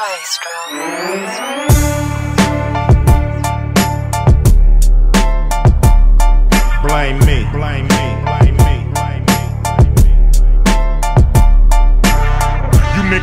Maestro. Blame me. Blame me.